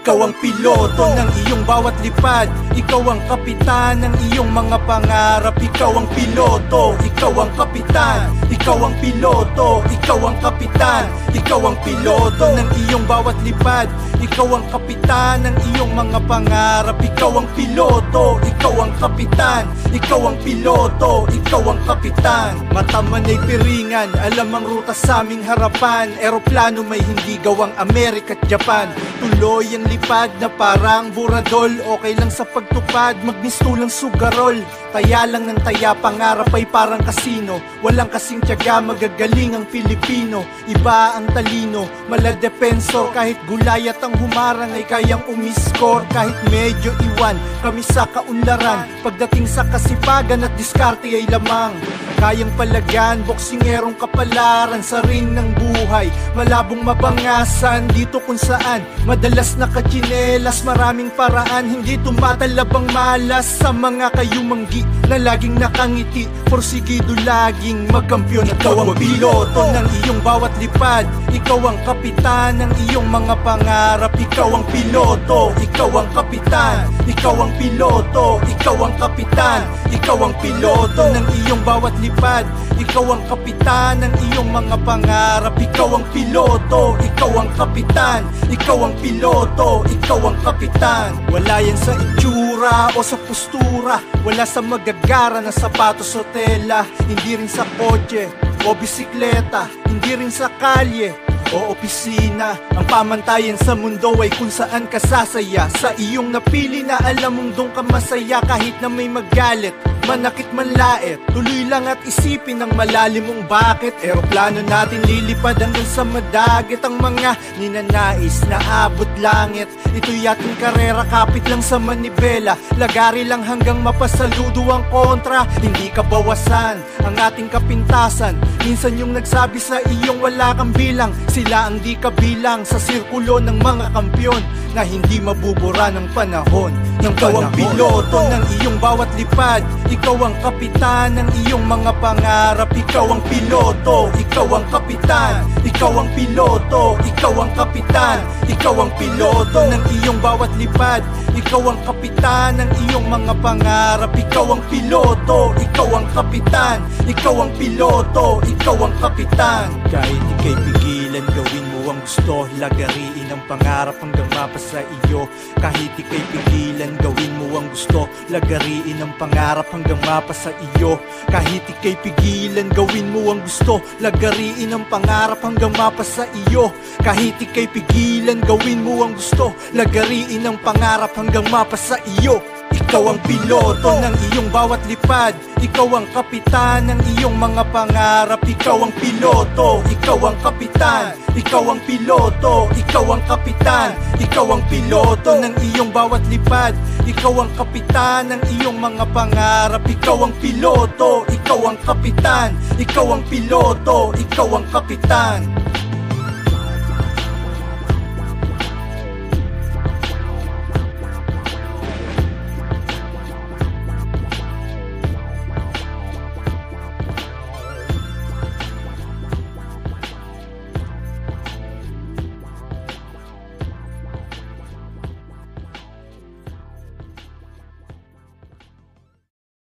Ikaw ang piloto ng iyong bawat lipad. Ikaw ang kapitan ng iyong mga pangarap. Ikaw ang piloto, ikaw ang kapitan. Ikaw ang piloto, ikaw ang kapitan. Ikaw ang piloto ng iyong bawat lipad. Ikaw ang kapitan ng iyong mga pangarap. Ikaw ang piloto, ikaw ang kapitan. Ikaw ang piloto, ikaw ang kapitan. Mata man ay piringan, alam ang ruta sa aming harapan. Eroplano may hindi gawang Amerika at Japan Tuloy ang lipad na parang buradol. Okay lang sa pagtupad, magnistulang sugarol. Taya lang ng taya, pangarap ay parang kasino. Walang kasing tiyaga, magagaling ang Pilipino. Iba ang talino, maladepensor. Kahit gulayat ang humarang ay kayang umiskor. Kahit medyo iwan, kami sa kaunlaran. Pagdating sa kasipagan at diskarte ay lamang. Kayang palagan, boksingerong kapalaran. Sa ring ng buhay Malabong mabangasan. Dito kung saan Madalas nakachinelas, maraming paraan Hindi tumatalab ang malas sa mga kayumanggi Na laging nakangiti, porsigido laging magkampiyon Ikaw ang piloto ng iyong bawat lipad Ikaw ang kapitan ng iyong mga pangarap Ikaw ang piloto, ikaw ang kapitan Ikaw ang piloto, ikaw ang kapitan Ikaw ang piloto ng iyong bawat lipad Ikaw ang kapitan ng iyong mga pangarap Ikaw ang piloto, ikaw ang kapitan Ikaw ang piloto, ikaw ang kapitan Wala yan sa itsura o sa postura Wala sa magagara na sapatos o tela. Hindi rin sa kotse o bisikleta Hindi rin sa kalye o opisina. Ang pamantayan sa mundo ay kung saan ka sasaya. Sa iyong napili na alam mong doon ka masaya Kahit na may magalit, manakit man lait Tuloy lang at isipin ng malalim mong bakit. Eroplano natin lilipad hanggang sa madagit. Ang mga ninanais na abot langit. Ito'y ating karera kapit lang sa manibela. Lagari lang hanggang mapasaludo ang kontra. Hindi ka bawasan ang ating kapintasan. Minsan yung nagsabi sa iyong wala kang bilang. Sila ang di kabilang sa sirkulo ng mga kampyon Na hindi mabubura ng panahon. Ng ang piloto ng iyong bawat lipad Ikaw ang kapitan ng iyong mga pangarap. Ikaw ang piloto, ikaw ang kapitan. Ikaw ang piloto, ikaw ang kapitan. Ikaw ang piloto ng iyong bawat lipad. Ikaw ang kapitan ng iyong mga pangarap. Ikaw ang piloto, ikaw ang kapitan. Ikaw ang piloto, ikaw ang kapitan. Kahit ika'y pigilan, gawin ang gusto Lagariin ang pangarap hanggang mapasa iyo. Kahit ika'y pigilan, gawin mo ang gusto Lagariin ang pangarap hanggang mapasa iyo. Kahit ika'y pigilan, gawin mo ang gusto Lagariin ang pangarap hanggang mapasa iyo. Kahit ika'y pigilan, gawin mo ang gusto Lagariin ang pangarap hanggang mapasa iyo ikaw ang piloto ng iyong bawat lipad. Ikaw ang kapitan ng iyong mga pangarap. Ikaw ang piloto, ikaw ang kapitan. Ikaw ang piloto, ikaw ang kapitan. Ikaw ang piloto ng iyong bawat lipad. Ikaw ang kapitan ng iyong mga pangarap. Ikaw ang piloto, ikaw ang kapitan. Ikaw ang piloto, ikaw ang kapitan